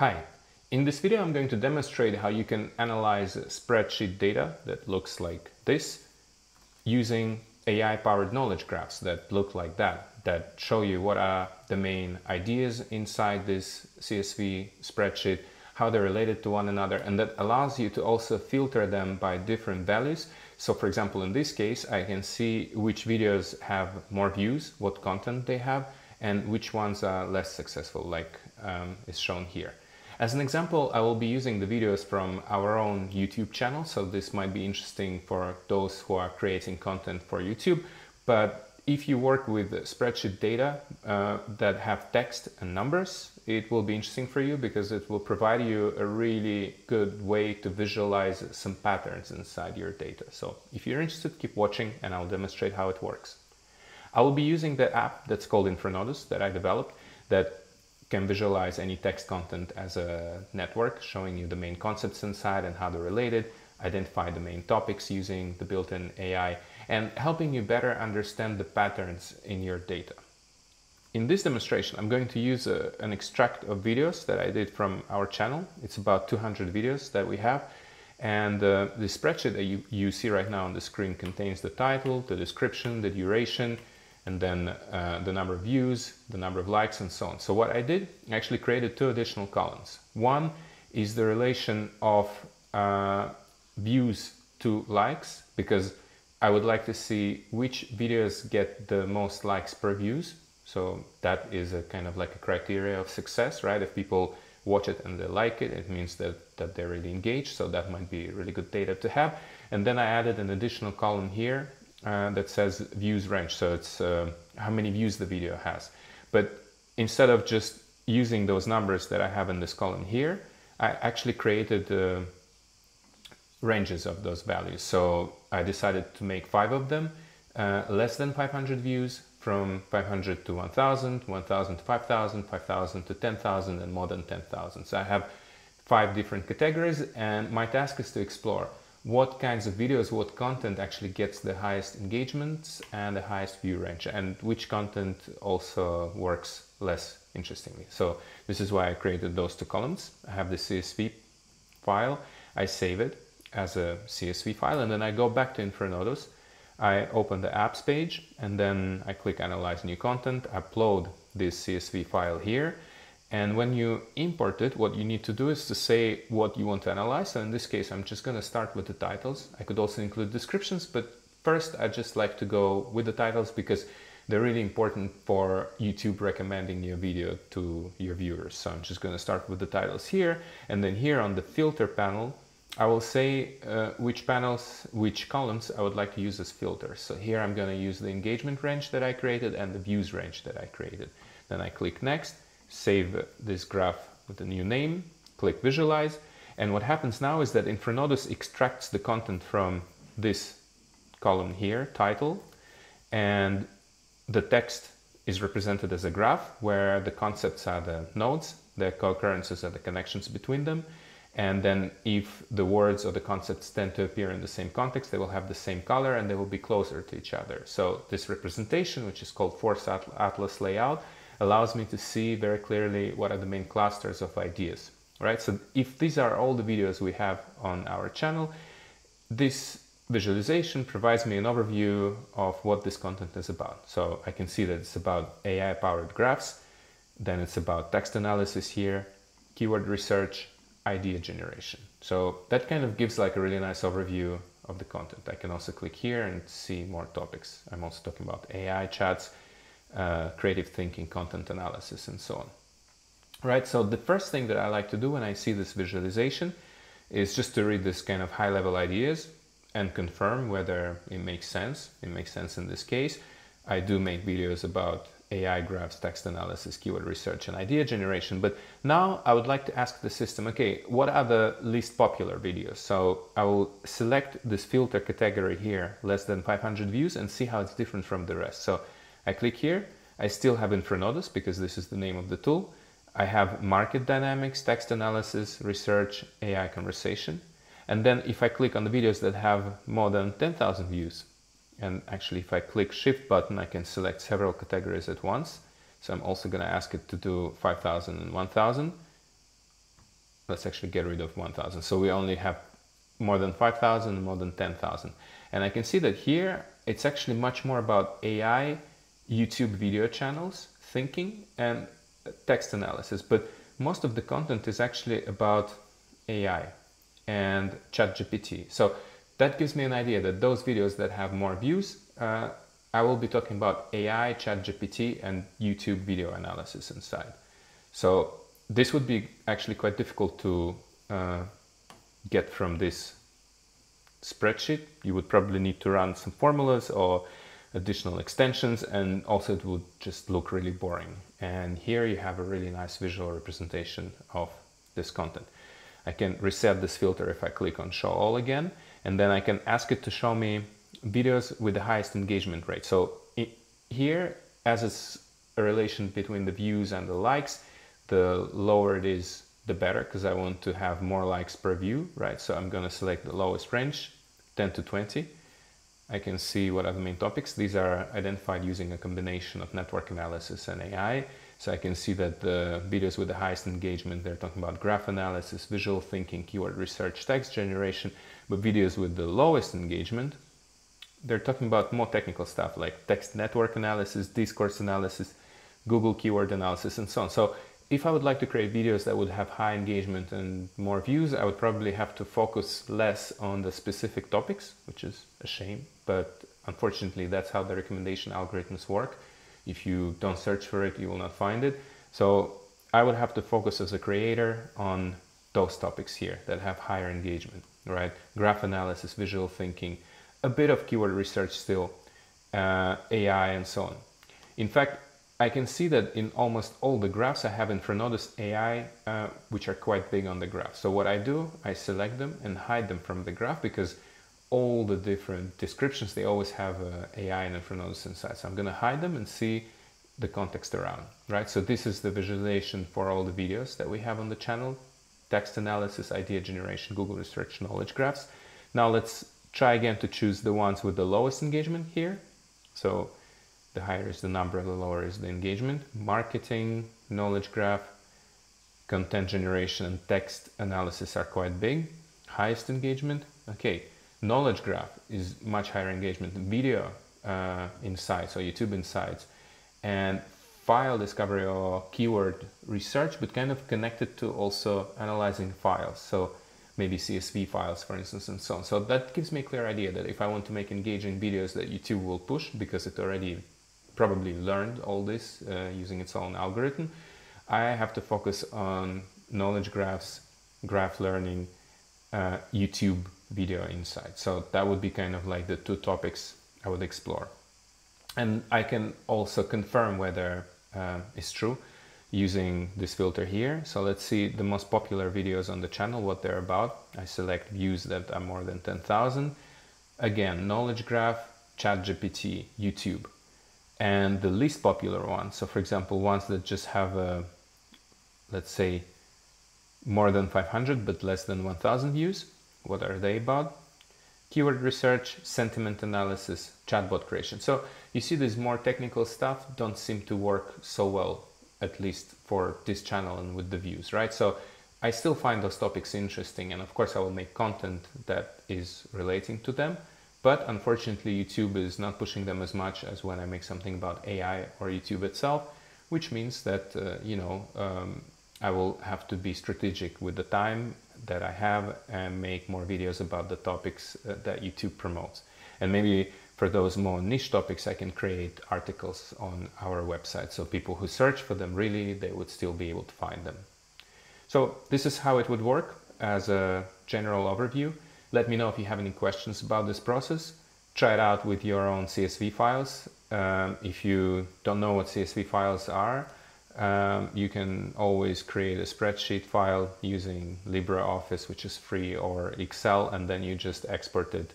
Hi, in this video I'm going to demonstrate how you can analyze spreadsheet data that looks like this using AI-powered knowledge graphs that look like that, that show you what are the main ideas inside this CSV spreadsheet, how they're related to one another, and that allows you to also filter them by different values. So for example, in this case, I can see which videos have more views, what content they have, and which ones are less successful, like um, is shown here. As an example, I will be using the videos from our own YouTube channel, so this might be interesting for those who are creating content for YouTube, but if you work with spreadsheet data uh, that have text and numbers, it will be interesting for you because it will provide you a really good way to visualize some patterns inside your data. So if you're interested, keep watching and I'll demonstrate how it works. I will be using the app that's called Infranodus that I developed that can visualize any text content as a network, showing you the main concepts inside and how they're related, identify the main topics using the built-in AI, and helping you better understand the patterns in your data. In this demonstration, I'm going to use a, an extract of videos that I did from our channel. It's about 200 videos that we have. And uh, the spreadsheet that you, you see right now on the screen contains the title, the description, the duration, and then uh, the number of views, the number of likes, and so on. So what I did, I actually created two additional columns. One is the relation of uh, views to likes, because I would like to see which videos get the most likes per views. So that is a kind of like a criteria of success, right? If people watch it and they like it, it means that, that they're really engaged. So that might be really good data to have. And then I added an additional column here uh, that says views range. So it's uh, how many views the video has. But instead of just using those numbers that I have in this column here, I actually created uh, ranges of those values. So I decided to make five of them, uh, less than 500 views, from 500 to 1000, 1000 to 5000, 5000 to 10,000, and more than 10,000. So I have five different categories, and my task is to explore what kinds of videos, what content actually gets the highest engagements and the highest view range, and which content also works less interestingly. So this is why I created those two columns. I have the CSV file, I save it as a CSV file, and then I go back to Infranodus. I open the apps page, and then I click Analyze New Content, upload this CSV file here, and when you import it, what you need to do is to say what you want to analyze. So in this case, I'm just going to start with the titles. I could also include descriptions, but first I just like to go with the titles because they're really important for YouTube recommending your video to your viewers. So I'm just going to start with the titles here. And then here on the filter panel, I will say uh, which panels, which columns I would like to use as filters. So here I'm going to use the engagement range that I created and the views range that I created. Then I click next save this graph with a new name, click visualize. And what happens now is that Infranodus extracts the content from this column here, title, and the text is represented as a graph where the concepts are the nodes, the co-occurrences are the connections between them. And then if the words or the concepts tend to appear in the same context, they will have the same color and they will be closer to each other. So this representation, which is called Force Atlas layout, allows me to see very clearly what are the main clusters of ideas, right? So if these are all the videos we have on our channel, this visualization provides me an overview of what this content is about. So I can see that it's about AI-powered graphs, then it's about text analysis here, keyword research, idea generation. So that kind of gives like a really nice overview of the content. I can also click here and see more topics. I'm also talking about AI chats, uh, creative thinking, content analysis, and so on. Right, so the first thing that I like to do when I see this visualization is just to read this kind of high level ideas and confirm whether it makes sense. It makes sense in this case. I do make videos about AI graphs, text analysis, keyword research, and idea generation. But now I would like to ask the system, okay, what are the least popular videos? So I will select this filter category here, less than 500 views, and see how it's different from the rest. So I click here. I still have Infranodus because this is the name of the tool. I have market dynamics, text analysis, research, AI conversation. And then if I click on the videos that have more than 10,000 views, and actually if I click shift button, I can select several categories at once. So I'm also going to ask it to do 5,000 and 1,000. let's actually get rid of 1000. So we only have more than 5000 more than 10,000. And I can see that here it's actually much more about AI, YouTube video channels, thinking, and text analysis. But most of the content is actually about AI and ChatGPT. So that gives me an idea that those videos that have more views, uh, I will be talking about AI, ChatGPT, and YouTube video analysis inside. So this would be actually quite difficult to uh, get from this spreadsheet. You would probably need to run some formulas or additional extensions and also it would just look really boring. And here you have a really nice visual representation of this content. I can reset this filter if I click on show all again and then I can ask it to show me videos with the highest engagement rate. So here as it's a relation between the views and the likes, the lower it is the better because I want to have more likes per view, right? So I'm going to select the lowest range, 10 to 20. I can see what are the main topics. These are identified using a combination of network analysis and AI. So I can see that the videos with the highest engagement, they're talking about graph analysis, visual thinking, keyword research, text generation. But videos with the lowest engagement, they're talking about more technical stuff like text network analysis, discourse analysis, Google keyword analysis, and so on. So if I would like to create videos that would have high engagement and more views, I would probably have to focus less on the specific topics, which is a shame, but unfortunately that's how the recommendation algorithms work. If you don't search for it, you will not find it. So I would have to focus as a creator on those topics here that have higher engagement, right? Graph analysis, visual thinking, a bit of keyword research still, uh, AI and so on. In fact, I can see that in almost all the graphs I have Infranodus AI, uh, which are quite big on the graph. So what I do, I select them and hide them from the graph because all the different descriptions, they always have uh, AI and Infranodus inside. So I'm going to hide them and see the context around, right? So this is the visualization for all the videos that we have on the channel. Text analysis, idea generation, Google research, knowledge graphs. Now let's try again to choose the ones with the lowest engagement here. So the higher is the number, the lower is the engagement. Marketing, knowledge graph, content generation, and text analysis are quite big. Highest engagement, okay. Knowledge graph is much higher engagement. Video uh, insights or YouTube insights, and file discovery or keyword research, but kind of connected to also analyzing files. So maybe CSV files, for instance, and so on. So that gives me a clear idea that if I want to make engaging videos that YouTube will push because it already probably learned all this uh, using its own algorithm. I have to focus on knowledge graphs, graph learning, uh, YouTube video insight. So that would be kind of like the two topics I would explore. And I can also confirm whether uh, it's true using this filter here. So let's see the most popular videos on the channel, what they're about. I select views that are more than 10,000. Again, knowledge graph, ChatGPT, YouTube and the least popular ones. So for example, ones that just have a, let's say, more than 500 but less than 1000 views. What are they about? Keyword research, sentiment analysis, chatbot creation. So you see this more technical stuff don't seem to work so well, at least for this channel and with the views, right? So I still find those topics interesting and of course I will make content that is relating to them but unfortunately, YouTube is not pushing them as much as when I make something about AI or YouTube itself, which means that, uh, you know, um, I will have to be strategic with the time that I have and make more videos about the topics uh, that YouTube promotes. And maybe for those more niche topics, I can create articles on our website. So people who search for them really, they would still be able to find them. So this is how it would work as a general overview. Let me know if you have any questions about this process. Try it out with your own CSV files. Um, if you don't know what CSV files are, um, you can always create a spreadsheet file using LibreOffice, which is free, or Excel, and then you just export it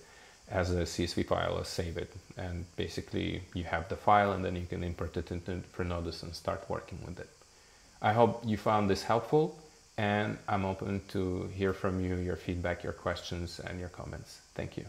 as a CSV file or save it. And basically you have the file and then you can import it into Infranodus and start working with it. I hope you found this helpful and I'm open to hear from you, your feedback, your questions, and your comments. Thank you.